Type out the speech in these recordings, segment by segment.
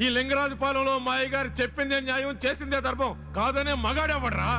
ఈ లింగరాజు పాలెంలో మా అయ్యగారు చెప్పిందే న్యాయం చేసిందే ధర్మం. కాదనే మగాడేవడరా?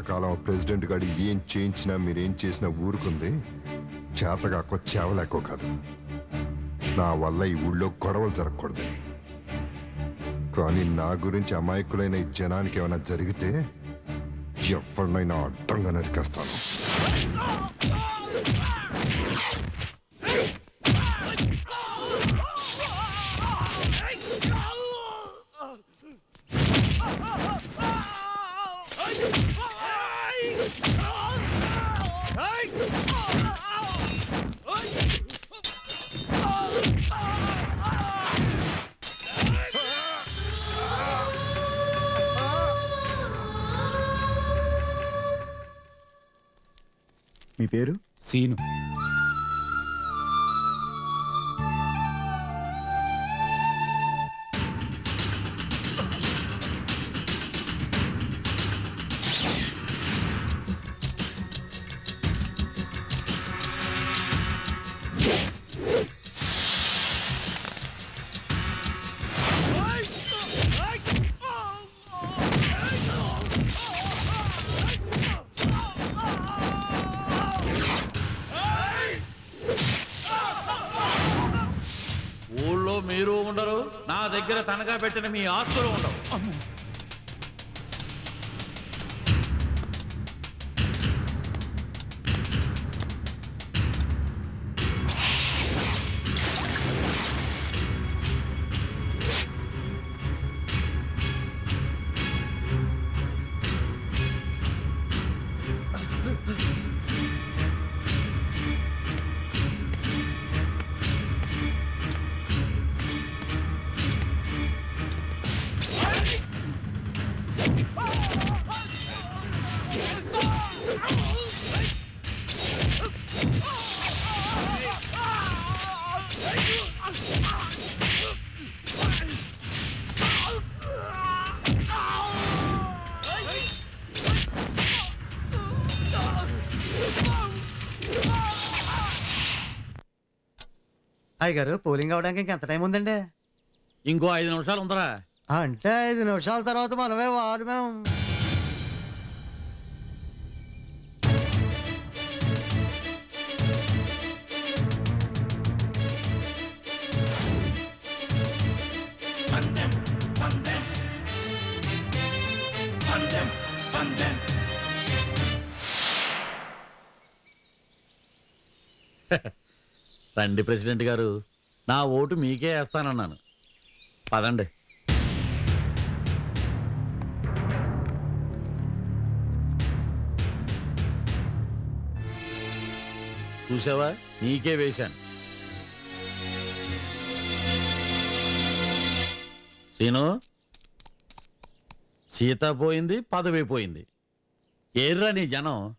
ఇంతకాలం ప్రెసిడెంట్ గారు ఏం చేయించినా మీరేం చేసినా ఊరుకుంది. చేతగా చేవలేకో కాదు. నా వల్ల ఈ ఊళ్ళో గొడవలు జరగకూడదని కానీ నా గురించి అమాయకులైన ఈ జనానికి ఏమైనా జరిగితే ఎవరినైనా అడ్డంగా నరికేస్తాను. మీ పేరు? సీను. మీరు ఉండరు. నా దగ్గర తనగా పెట్టిన మీ ఆస్తులు ఉండవు. అయ్య గారు పోలింగ్ అవడానికి ఇంకెంత టైం ఉందండి? ఇంకో ఐదు నిమిషాలు ఉందరా. అంటే ఐదు నిమిషాల తర్వాత మనమే వారు మేము రండి ప్రెసిడెంట్ గారు నా ఓటు మీకే వేస్తానన్నాను. పదండి. చూసావా? నీకే వేశాను. సీను సీత పోయింది పదవి పోయింది. ఏర్రా నీ జనం?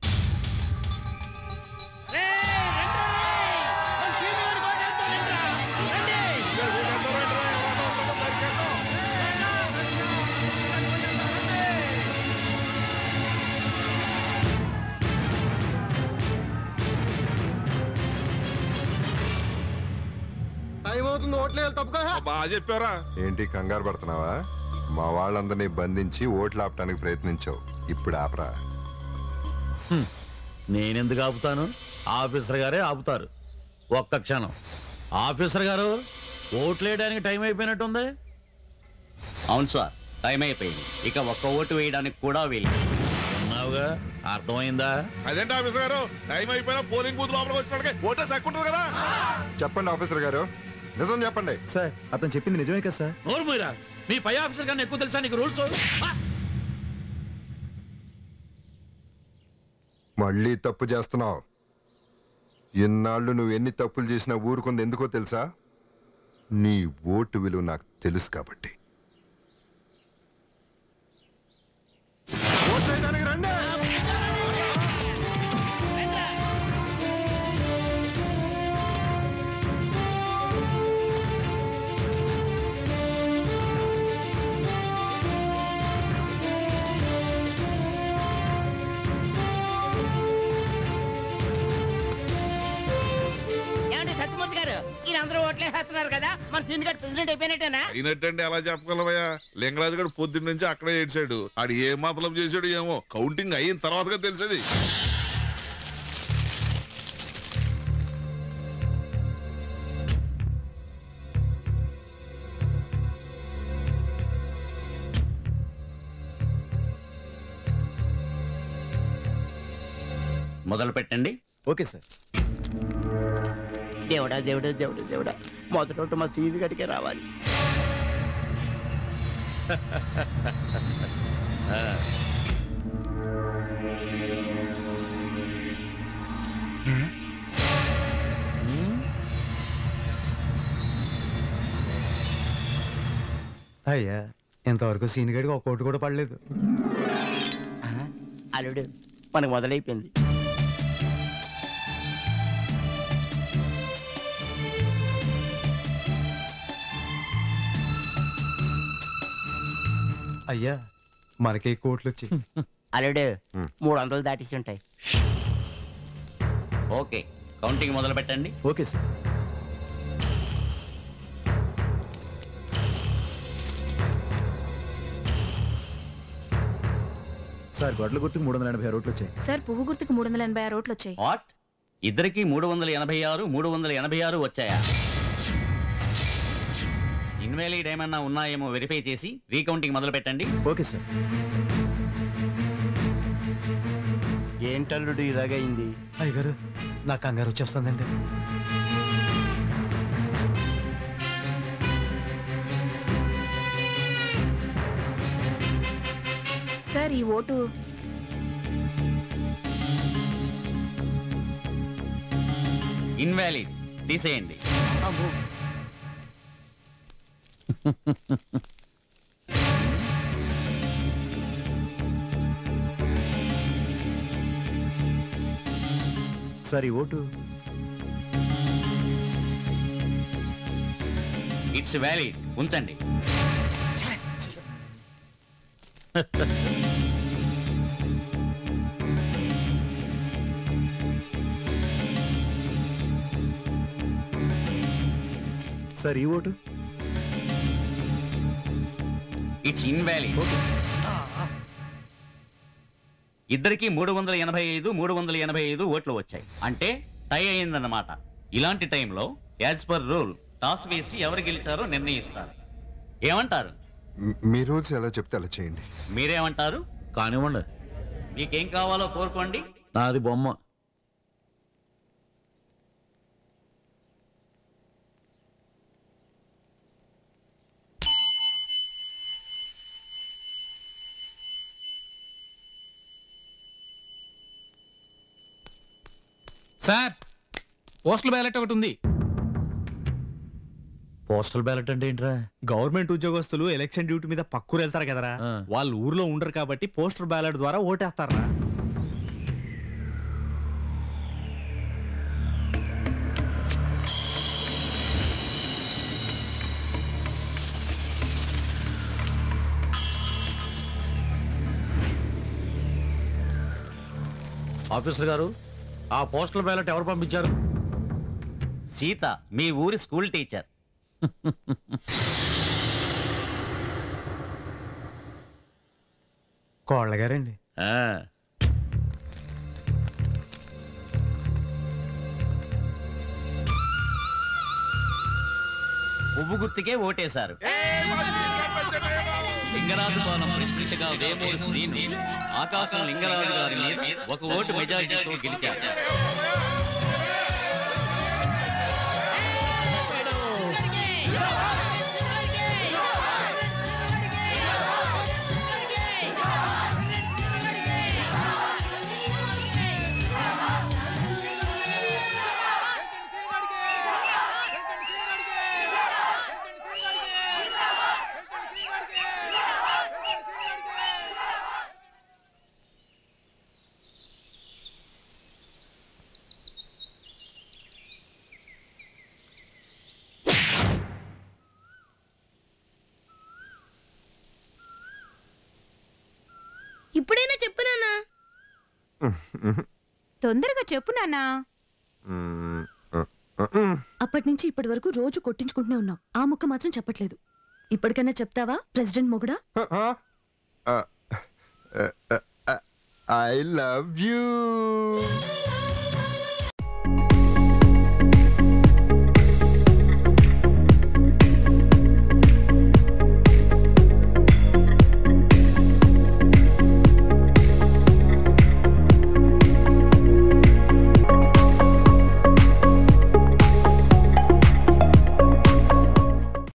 ఓట్లే బాగా చెప్పారా ఏంటి కంగారు పడుతున్నావా? మా వాళ్ళందరినీ బంధించి ఓట్లు ఆపడానికి ప్రయత్నించావు. ఇప్పుడు ఆపరా. నేనెందుకు ఆపుతాను? ఆఫీసర్ గారే ఆపుతారు. ఒక్క క్షణం. ఆఫీసర్ గారు ఓట్లేయడానికి టైం అయిపోయినట్టుంది? అవును సార్ టైం అయిపోయింది. ఇక ఒక్క ఓటు వేయడానికి కూడా వీలు. ఉన్నావుగా అర్థమైందా? అదేంటి ఆఫీసర్ గారు? టైం అయిపోయినా పోలింగ్ బూత్ లోపలికి వచ్చినట్టుగా ఓటే సక్కుంటుంది కదా. చెప్పండి ఆఫీసర్ గారు. నిజం చెప్పండి. సార్ అతను చెప్పింది నిజమే కదా సార్. నోరు మీరా మీ పై ఆఫీసర్ కన్నా ఎక్కువ తెలుసా? నీకు రూల్స్? మళ్ళీ తప్పు చేస్తున్నావు. ఇన్నాళ్ళు నువ్వు ఎన్ని తప్పులు చేసినా ఊరుకుంది ఎందుకో తెలుసా? నీ ఓటు విలువ నాకు తెలుసు కాబట్టి. గారు వీళ్ళందరూ ఓట్లే వేస్తున్నారు కదా. మన సీన్ గారు ప్రెసిడెంట్ అయిపోయినట్టేనా? అయినట్టండి ఎలా చెప్పగలవయ్యా లింగరాజు గారు పొద్దున్న నుంచి అక్కడే ఏడ్చాడు. ఆడు ఏ మతలం చేశాడు ఏమో కౌంటింగ్ అయిన తర్వాతగా తెలిసేది. మొదలు పెట్టండి ఓకే సార్. దేవుడా దేవుడా దేవుడా దేవుడా. మొదట మా సీన్ గడికే రావాలి. అయ్యా ఇంతవరకు సీన్ గడికి ఒక కోటి కూడా పడలేదు. అల్లుడు మనకు మొదలైపోయింది. అయ్యా మనకే కోట్లు వచ్చి అల్లుడు. మూడు వందలు దాటిసి ఉంటాయి ఓకే కౌంటింగ్ మొదలు పెట్టండి ఓకే సార్. సార్ గొడ్ల గుర్తుకు మూడు వందల ఎనభై ఆరు రోడ్లు వచ్చాయి సార్ పువ్వు గుర్తుకు మూడు వందల ఎనభై ఆరు రోట్లు వచ్చాయి వాట్? ఇద్దరికి మూడు వందల ఎనభై ఆరు మూడు వందల ఎనభై ఆరు వచ్చాయా? ఇన్వాలిడ్ ఏమన్నా ఉన్నాయేమో వెరిఫై చేసి రీకౌంటింగ్ మొదలు పెట్టండి ఓకే సార్. ఏంటల్లుడు ఇలాగైంది అయ్యగారు నా కంగారు వచ్చేస్తుందండి. సార్ ఈ ఓటు ఇన్వాలిడ్ తీసేయండి. Sir vote. ఇట్స్ వ్యాలిడ్ ఉంచండి. సార్ ఈ ఓటు. ఇట్స్ ఇన్వాలిడ్ ఇద్దరికి మూడు వందల ఎనభై ఐదు మూడు వందల ఎనభై ఐదు ఓట్లు వచ్చాయి. అంటే టై అయిందన్నమాట. ఇలాంటి టైంలో యాజ్ పర్ రూల్ టాస్ వేసి ఎవరు గెలిచారో నిర్ణయిస్తారు. ఏమంటారు? మ్- రూల్స్ ఎలా చెప్తే అలా చేయండి. మీరేమంటారు? కానివ్వండి. మీకేం కావాలో కోరుకోండి. నాది బొమ్మ. సార్ పోస్టల్ బ్యాలెట్ ఒకటి ఉంది. పోస్టల్ బ్యాలెట్ అంటే ఏంట్రా? గవర్నమెంట్ ఉద్యోగస్తులు ఎలక్షన్ డ్యూటీ మీద పక్కూరు వెళ్తారు కదరా. ఆ. వాళ్ళు ఊర్లో ఉండరు కాబట్టి పోస్టర్ బ్యాలెట్ ద్వారా ఓటేస్తారా? ఆఫీసర్ గారు ఆ పోస్టల్ బ్యాలెట్ ఎవరు పంపించారు? సీత మీ ఊరి స్కూల్ టీచర్. కోళ్ళ గారండి ఆ, పువ్వు గుర్తుకే ఓటేశారు. లింగరాజుపాలెం ప్రెసిడెంట్గా వేమూరి శ్రీను ఆకాశం లింగరాజు గారి మీద ఒక ఓటు మెజారిటీతో గెలిచారు. ఇప్పుడైనా చెప్పు నాన్నా. తొందరగా చెప్పు నాన్నా. మ్మ్. అప్పటి నుంచి ఇప్పటి వరకు రోజు కొట్టించుకుంటూనే ఉన్నాం. ఆ ముక్క మాత్రం చెప్పట్లేదు. ఇప్పటికైనా చెప్తావా ప్రెసిడెంట్ మొగుడా? I love you